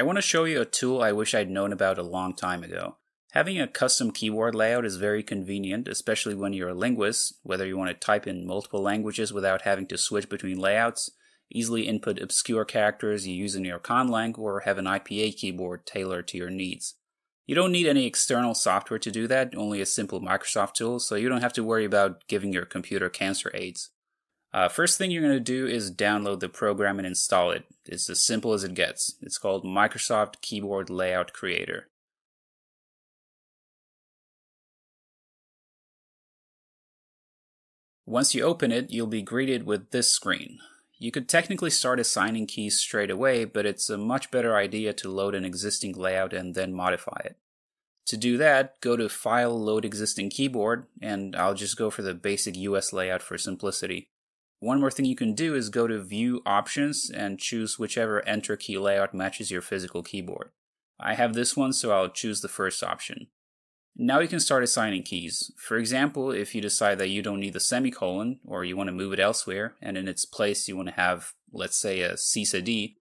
I want to show you a tool I wish I'd known about a long time ago. Having a custom keyboard layout is very convenient, especially when you're a linguist, whether you want to type in multiple languages without having to switch between layouts, easily input obscure characters you use in your conlang, or have an IPA keyboard tailored to your needs. You don't need any external software to do that, only a simple Microsoft tool, so you don't have to worry about giving your computer cancer aids. Uh, first thing you're going to do is download the program and install it. It's as simple as it gets. It's called Microsoft Keyboard Layout Creator. Once you open it, you'll be greeted with this screen. You could technically start assigning keys straight away, but it's a much better idea to load an existing layout and then modify it. To do that, go to File, Load Existing Keyboard, and I'll just go for the basic US layout for simplicity. One more thing you can do is go to View Options and choose whichever Enter key layout matches your physical keyboard. I have this one, so I'll choose the first option. Now you can start assigning keys. For example, if you decide that you don't need the semicolon or you want to move it elsewhere and in its place you want to have, let's say, a CCD,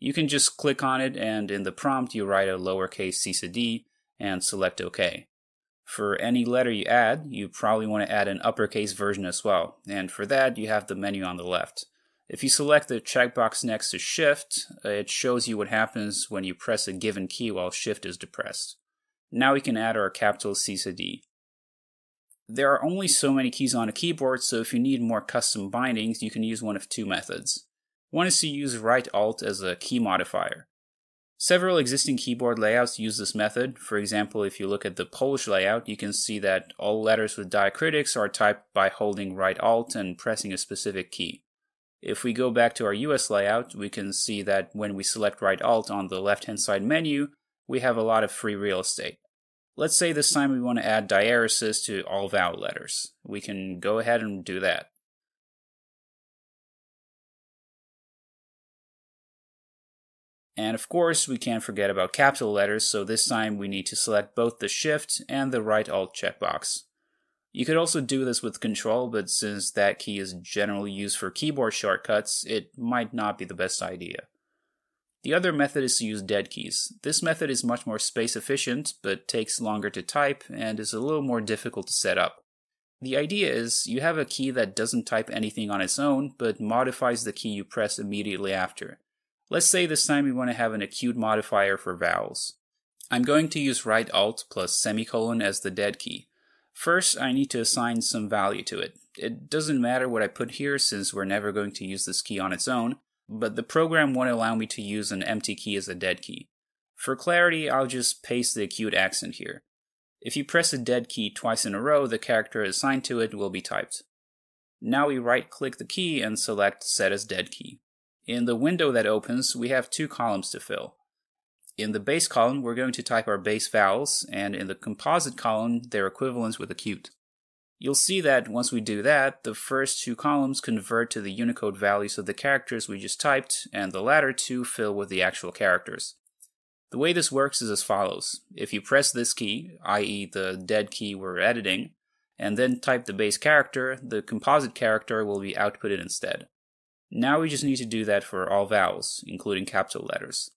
you can just click on it and in the prompt you write a lowercase CCD and select OK. For any letter you add, you probably want to add an uppercase version as well, and for that you have the menu on the left. If you select the checkbox next to Shift, it shows you what happens when you press a given key while Shift is depressed. Now we can add our capital C to D. There are only so many keys on a keyboard, so if you need more custom bindings, you can use one of two methods. One is to use Right Alt as a key modifier. Several existing keyboard layouts use this method. For example, if you look at the Polish layout, you can see that all letters with diacritics are typed by holding Right Alt and pressing a specific key. If we go back to our US layout, we can see that when we select Right Alt on the left hand side menu, we have a lot of free real estate. Let's say this time we want to add diaeresis to all vowel letters. We can go ahead and do that. And of course, we can't forget about capital letters, so this time we need to select both the Shift and the Right Alt checkbox. You could also do this with Control, but since that key is generally used for keyboard shortcuts, it might not be the best idea. The other method is to use dead keys. This method is much more space efficient, but takes longer to type and is a little more difficult to set up. The idea is you have a key that doesn't type anything on its own, but modifies the key you press immediately after. Let's say this time we want to have an acute modifier for vowels. I'm going to use right alt plus semicolon as the dead key. First, I need to assign some value to it. It doesn't matter what I put here since we're never going to use this key on its own, but the program won't allow me to use an empty key as a dead key. For clarity, I'll just paste the acute accent here. If you press a dead key twice in a row, the character assigned to it will be typed. Now we right click the key and select Set as Dead Key. In the window that opens, we have two columns to fill. In the base column, we're going to type our base vowels, and in the composite column, their equivalents with acute. You'll see that once we do that, the first two columns convert to the Unicode values of the characters we just typed, and the latter two fill with the actual characters. The way this works is as follows. If you press this key, i.e. the dead key we're editing, and then type the base character, the composite character will be outputted instead. Now we just need to do that for all vowels, including capital letters.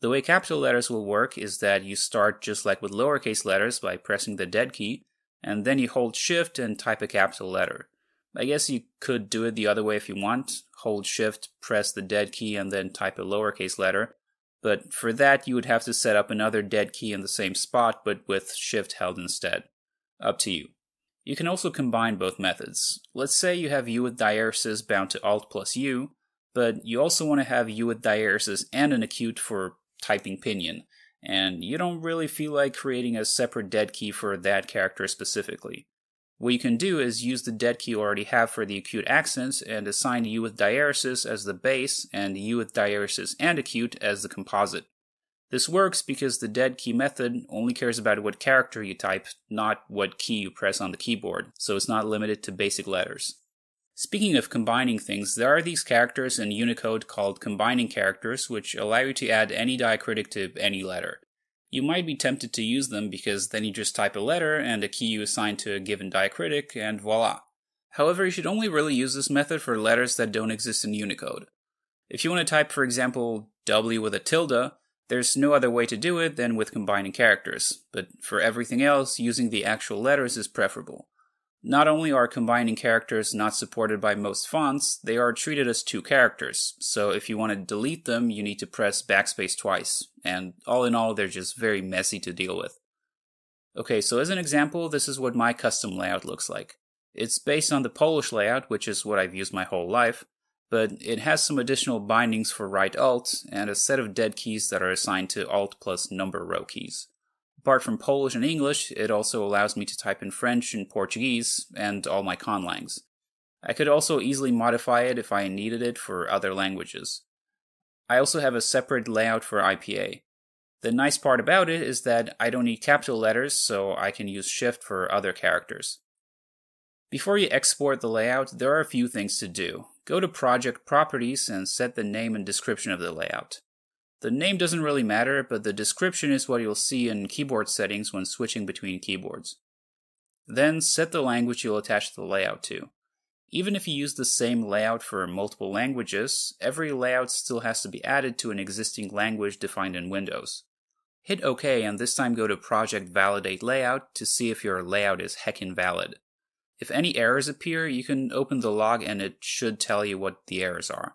The way capital letters will work is that you start just like with lowercase letters by pressing the dead key, and then you hold shift and type a capital letter. I guess you could do it the other way if you want. Hold shift, press the dead key, and then type a lowercase letter. But for that, you would have to set up another dead key in the same spot, but with shift held instead. Up to you. You can also combine both methods. Let's say you have U with diaeresis bound to Alt plus U, but you also want to have U with diaeresis and an acute for typing pinyin, and you don't really feel like creating a separate dead key for that character specifically. What you can do is use the dead key you already have for the acute accents and assign U with diaeresis as the base and U with diaeresis and acute as the composite. This works because the dead key method only cares about what character you type, not what key you press on the keyboard, so it's not limited to basic letters. Speaking of combining things, there are these characters in Unicode called combining characters, which allow you to add any diacritic to any letter. You might be tempted to use them because then you just type a letter and a key you assign to a given diacritic, and voila. However, you should only really use this method for letters that don't exist in Unicode. If you want to type, for example, W with a tilde, There's no other way to do it than with combining characters, but for everything else, using the actual letters is preferable. Not only are combining characters not supported by most fonts, they are treated as two characters, so if you want to delete them, you need to press backspace twice, and all in all, they're just very messy to deal with. Okay, so as an example, this is what my custom layout looks like. It's based on the Polish layout, which is what I've used my whole life, but it has some additional bindings for right alt and a set of dead keys that are assigned to alt plus number row keys. Apart from Polish and English, it also allows me to type in French and Portuguese and all my conlangs. I could also easily modify it if I needed it for other languages. I also have a separate layout for IPA. The nice part about it is that I don't need capital letters, so I can use Shift for other characters. Before you export the layout, there are a few things to do. Go to Project Properties and set the name and description of the layout. The name doesn't really matter, but the description is what you'll see in keyboard settings when switching between keyboards. Then set the language you'll attach the layout to. Even if you use the same layout for multiple languages, every layout still has to be added to an existing language defined in Windows. Hit OK and this time go to Project Validate Layout to see if your layout is heckin' valid. If any errors appear, you can open the log and it should tell you what the errors are.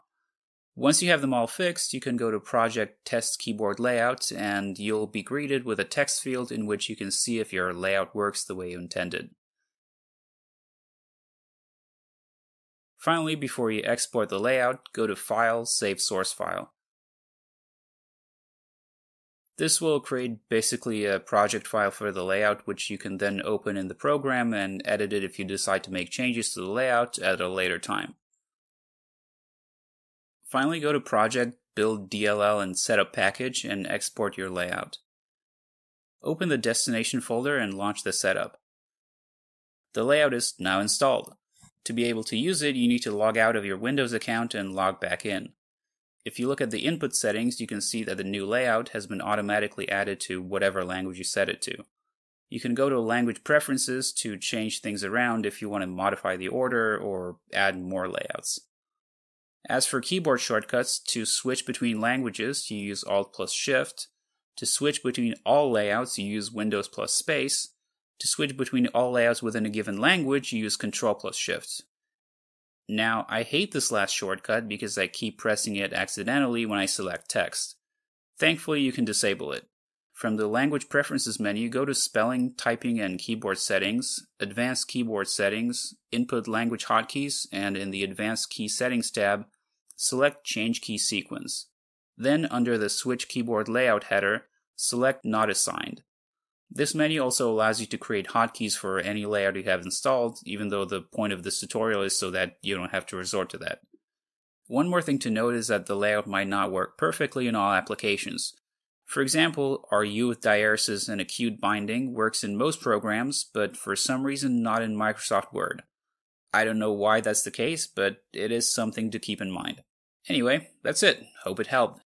Once you have them all fixed, you can go to Project Test Keyboard Layout and you'll be greeted with a text field in which you can see if your layout works the way you intended. Finally, before you export the layout, go to File, Save Source File. This will create basically a project file for the layout, which you can then open in the program and edit it if you decide to make changes to the layout at a later time. Finally, go to Project, Build DLL and Setup Package, and export your layout. Open the destination folder and launch the setup. The layout is now installed. To be able to use it, you need to log out of your Windows account and log back in. If you look at the input settings, you can see that the new layout has been automatically added to whatever language you set it to. You can go to language preferences to change things around if you want to modify the order or add more layouts. As for keyboard shortcuts, to switch between languages, you use Alt plus Shift. To switch between all layouts, you use Windows plus Space. To switch between all layouts within a given language, you use Control plus Shift. Now, I hate this last shortcut because I keep pressing it accidentally when I select text. Thankfully, you can disable it. From the Language Preferences menu, go to Spelling, Typing, and Keyboard Settings, Advanced Keyboard Settings, Input Language Hotkeys, and in the Advanced Key Settings tab, select Change Key Sequence. Then, under the Switch Keyboard Layout header, select Not Assigned. This menu also allows you to create hotkeys for any layout you have installed, even though the point of this tutorial is so that you don't have to resort to that. One more thing to note is that the layout might not work perfectly in all applications. For example, our U with diaeresis and acute binding works in most programs, but for some reason not in Microsoft Word. I don't know why that's the case, but it is something to keep in mind. Anyway, that's it. Hope it helped.